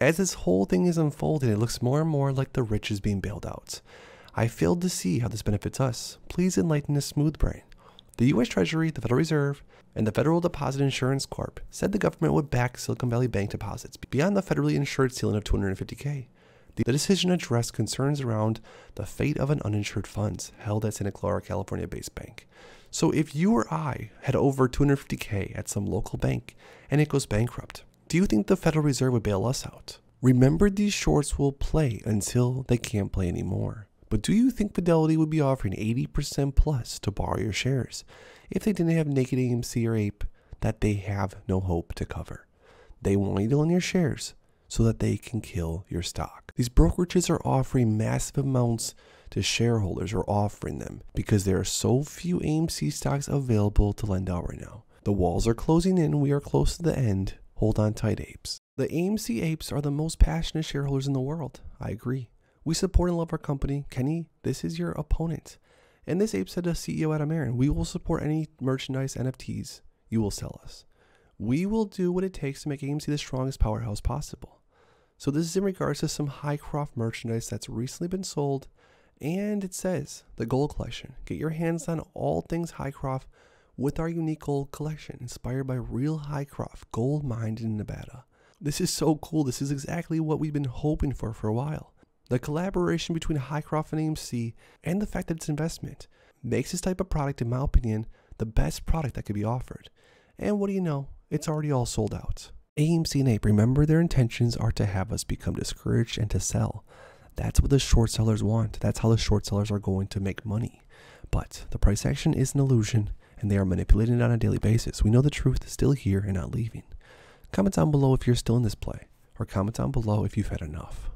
As this whole thing is unfolding, it looks more and more like the rich is being bailed out. I failed to see how this benefits us. Please enlighten a smooth brain. The US Treasury, the Federal Reserve, and the Federal Deposit Insurance Corp said the government would back Silicon Valley Bank deposits beyond the federally insured ceiling of 250k. The decision addressed concerns around the fate of an uninsured funds held at Santa Clara, California-based bank. So if you or I had over 250k at some local bank and it goes bankrupt, do you think the Federal Reserve would bail us out? Remember these shorts will play until they can't play anymore. But do you think Fidelity would be offering 80% plus to borrow your shares if they didn't have naked AMC or APE that they have no hope to cover? They want you to own your shares so that they can kill your stock. These brokerages are offering massive amounts to shareholders or offering them because there are so few AMC stocks available to lend out right now. The walls are closing in, we are close to the end. Hold on tight, apes. The AMC apes are the most passionate shareholders in the world. I agree. We support and love our company. Kenny, this is your opponent. And this ape said to CEO Adam Aron, we will support any merchandise NFTs you will sell us. We will do what it takes to make AMC the strongest powerhouse possible. So this is in regards to some Hycroft merchandise that's recently been sold. And it says the gold collection. Get your hands on all things Hycroft with our unique gold collection inspired by real Hycroft gold mined in Nevada. This is so cool. This is exactly what we've been hoping for for a while. The collaboration between Hycroft and AMC and the fact that it's investment makes this type of product, in my opinion, the best product that could be offered. And what do you know? It's already all sold out. AMC and APE, remember their intentions are to have us become discouraged and to sell. That's what the short sellers want. That's how the short sellers are going to make money. But the price action is an illusion and they are manipulating it on a daily basis. We know the truth is still here and not leaving. Comment down below if you're still in this play, or comment down below if you've had enough.